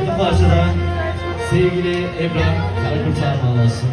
Bu parçada sevgili Ebrar Karakurtar olsun.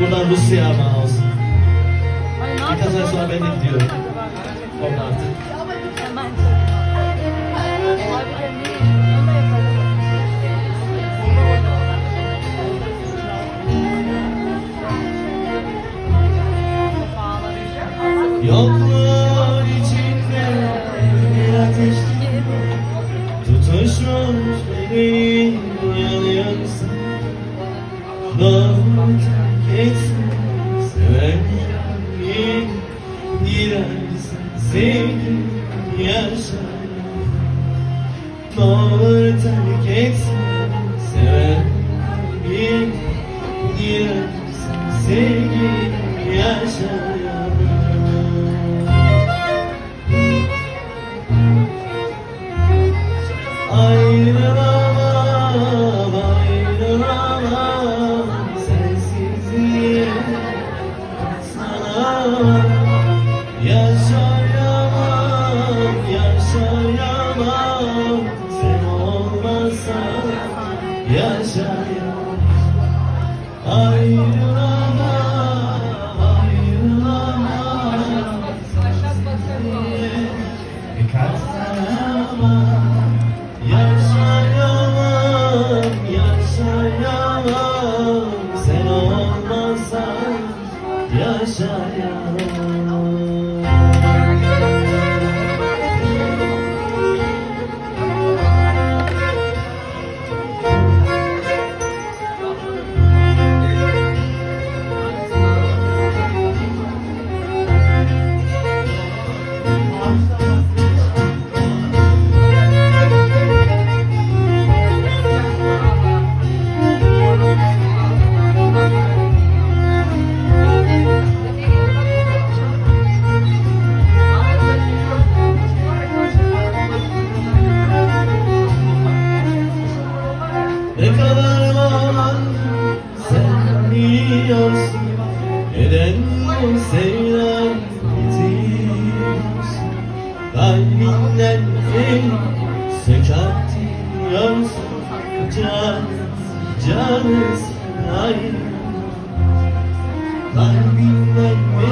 Buradan Rusya armağan olsun. Birkaç ay sonra ben de gidiyorum. Orada artık. Tutuşmuş benim yanıyorsun Doğru terk etme Severken girersin sevgi yaşar. Doğru terk etme Severken girersin sevgi yaşar Ayrılamam, yaşayamam Ayrılamam, ayrılamam Sensizliğe katlanamam Yaşayamam, yaşayamam. Sen olmasan yaşayamam var sen biliyorsun Neden bu sevdan bitiyorsun Kalbinden el sökertiyorsun Can, canısın ayrı Kalbinden el